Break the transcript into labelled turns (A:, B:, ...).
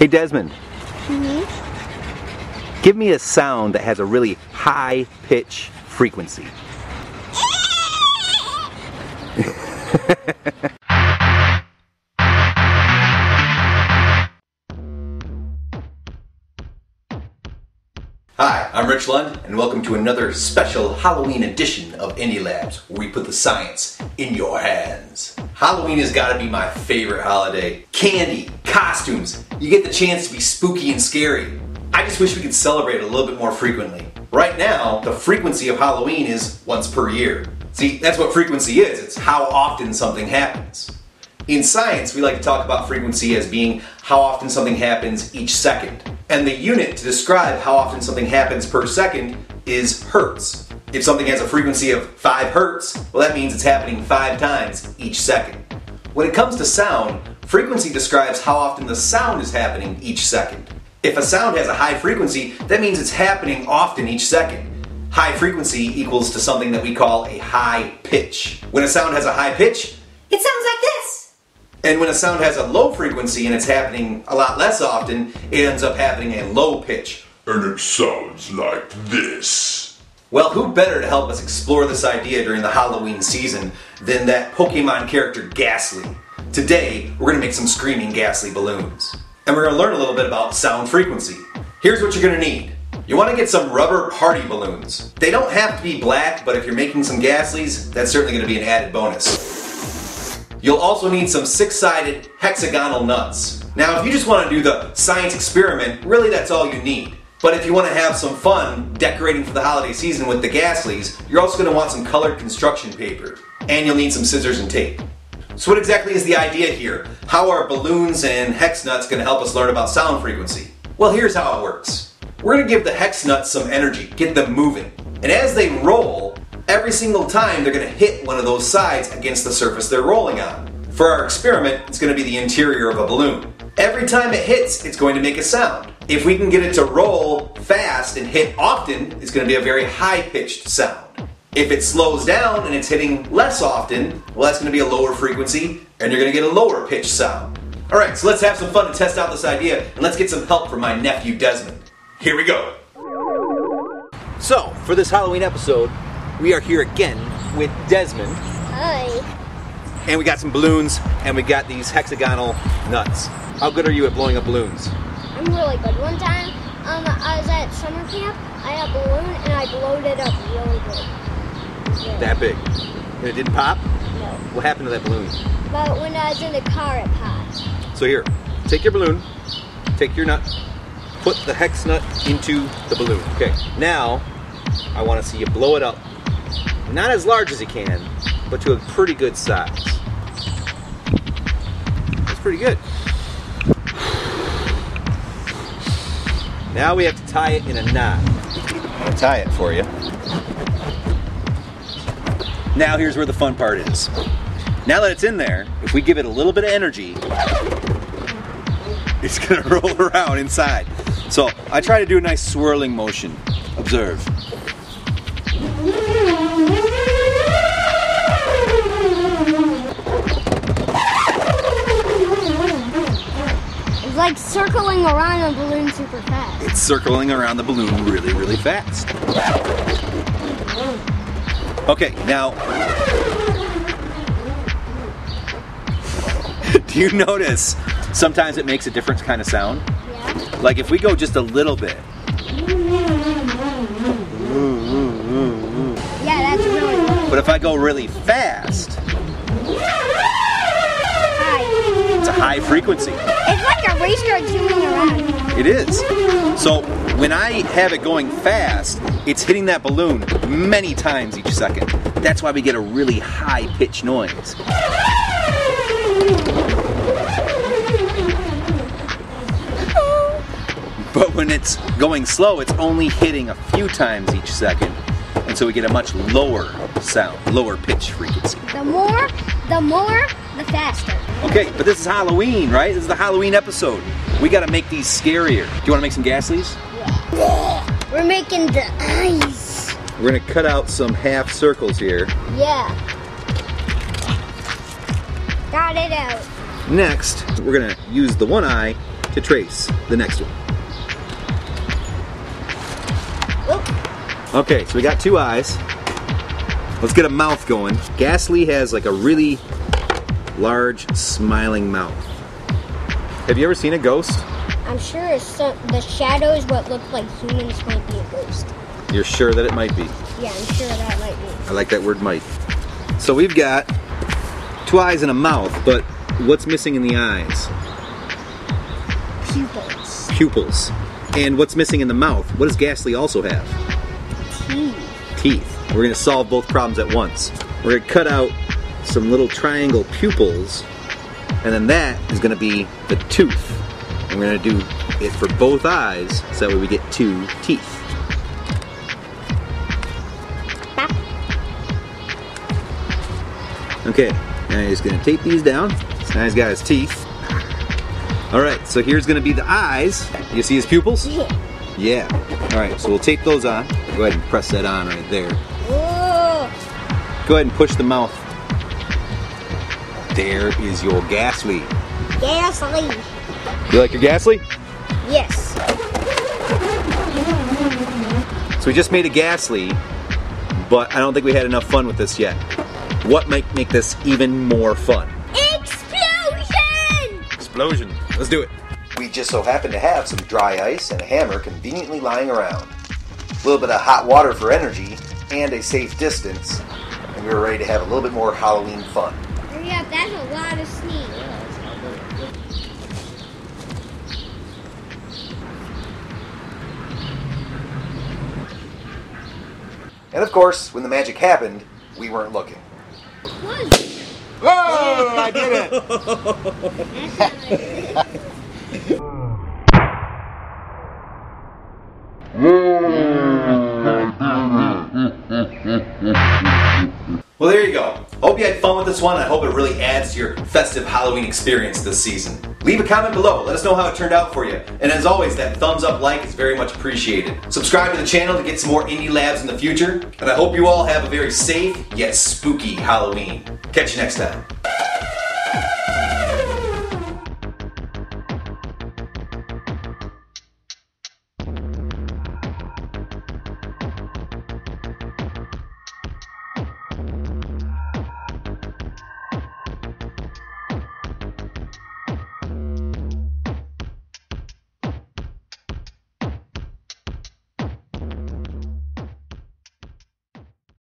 A: Hey Desmond,
B: Mm-hmm.
A: give me a sound that has a really high pitch frequency. Hi, I'm Rich Lund, and welcome to another special Halloween edition of Indy Labs, where we put the science in your hands. Halloween has got to be my favorite holiday. Candy, costumes, you get the chance to be spooky and scary. I just wish we could celebrate a little bit more frequently. Right now, the frequency of Halloween is once per year. See, that's what frequency is it's how often something happens. In science, we like to talk about frequency as being how often something happens each second. And the unit to describe how often something happens per second is hertz. If something has a frequency of 5 hertz, well, that means it's happening 5 times each second. When it comes to sound, frequency describes how often the sound is happening each second. If a sound has a high frequency, that means it's happening often each second. High frequency equals to something that we call a high pitch. When a sound has a high pitch,
B: It sounds like this.
A: and when a sound has a low frequency and it's happening a lot less often, it ends up having a low pitch.
C: and it sounds like this.
A: Well, who better to help us explore this idea during the Halloween season than that Pokemon character Gastly? Today, we're going to make some screaming Gastly balloons. And we're going to learn a little bit about sound frequency. Here's what you're going to need. You want to get some rubber party balloons. They don't have to be black, but if you're making some Gastlies, that's certainly going to be an added bonus. You'll also need some six-sided hexagonal nuts. Now, if you just want to do the science experiment, really that's all you need. But if you want to have some fun decorating for the holiday season with the Gastlies, you're also going to want some colored construction paper. And you'll need some scissors and tape. So what exactly is the idea here? How are balloons and hex nuts going to help us learn about sound frequency? Well, here's how it works. We're going to give the hex nuts some energy, get them moving. And as they roll, every single time they're going to hit one of those sides against the surface they're rolling on. For our experiment, it's going to be the interior of a balloon. Every time it hits, it's going to make a sound. If we can get it to roll fast and hit often, it's going to be a very high pitched sound. If it slows down and it's hitting less often, well, that's going to be a lower frequency and you're going to get a lower pitched sound. All right, so let's have some fun and test out this idea and let's get some help from my nephew Desmond. Here we go. So, for this Halloween episode, we are here again with Desmond
B: Hi.
A: And we got some balloons and we got these hexagonal nuts. How good are you at blowing up balloons?
B: I'm really good. One time, um, I was at summer camp. I had a balloon and I blowed it up really good. Yeah.
A: That big. And it didn't pop?
B: No.
A: What happened to that balloon?
B: But when I was in the car, it popped.
A: So here, take your balloon, take your nut, put the hex nut into the balloon. Okay, now I want to see you blow it up. Not as large as you can, but to a pretty good size. That's pretty good. Now we have to tie it in a knot. I'll tie it for you. Now here's where the fun part is. Now that it's in there, if we give it a little bit of energy, it's gonna roll around inside. So I try to do a nice swirling motion. Observe.
B: Like circling around a balloon super fast.
A: It's circling around the balloon really, really fast. Okay, now. Do you notice sometimes it makes a different kind of sound?
B: Yeah.
A: Like if we go just a little bit,
B: Yeah, that's really good.
A: but if I go really fast, high frequency.
B: It's like a race car zooming around.
A: It is. So when I have it going fast, it's hitting that balloon many times each second. That's why we get a really high pitch noise. But when it's going slow, it's only hitting a few times each second. And so we get a much lower sound, lower pitch frequency.
B: The more, the more, the faster.
A: Okay, but this is Halloween, right? This is the Halloween episode. We gotta make these scarier. Do you wanna make some Gastlies?
B: We're making the eyes.
A: We're gonna cut out some half circles here.
B: Yeah. Got it out.
A: Next, we're gonna use the one eye to trace the next one.
B: Oop.
A: Okay, so we got two eyes. Let's get a mouth going. Gastly has like a really large, smiling mouth. Have you ever seen a ghost?
B: I'm sure some, the shadows what look like humans might be a ghost.
A: You're sure that it might be.
B: Yeah, I'm sure that might be.
A: I like that word might. So we've got two eyes and a mouth, but what's missing in the eyes?
B: Pupils.
A: Pupils. And what's missing in the mouth? What does Gastly also have?
B: Teeth.
A: Teeth. We're going to solve both problems at once. We're going to cut out some little triangle pupils, and then that is going to be the tooth. We're going to do it for both eyes, so that way we get two teeth. Okay, now he's going to tape these down. This guy's got his teeth. All right, so here's going to be the eyes. You see his pupils?
B: Yeah.
A: Yeah. All right, so we'll tape those on. Go ahead and press that on right there.
B: Whoa.
A: Go ahead and push the mouth. There is your Gastly.
B: Gastly.
A: You like your Gastly?
B: Yes.
A: So we just made a Gastly, but I don't think we had enough fun with this yet. What might make this even more fun?
B: Explosion!
A: Explosion. Let's do it. We just so happen to have some dry ice and a hammer conveniently lying around. A little bit of hot water for energy and a safe distance, and we were ready to have a little bit more Halloween fun.
B: Yeah, that's a lot of sneak.
A: And of course, when the magic happened, we weren't looking.
B: What?
A: Oh, I did it! Well, there you go. Hope you had fun with this one. I hope it really adds to your festive Halloween experience this season. Leave a comment below. Let us know how it turned out for you. And as always, that thumbs up like is very much appreciated. Subscribe to the channel to get some more Indy Labs in the future. And I hope you all have a very safe yet spooky Halloween. Catch you next time.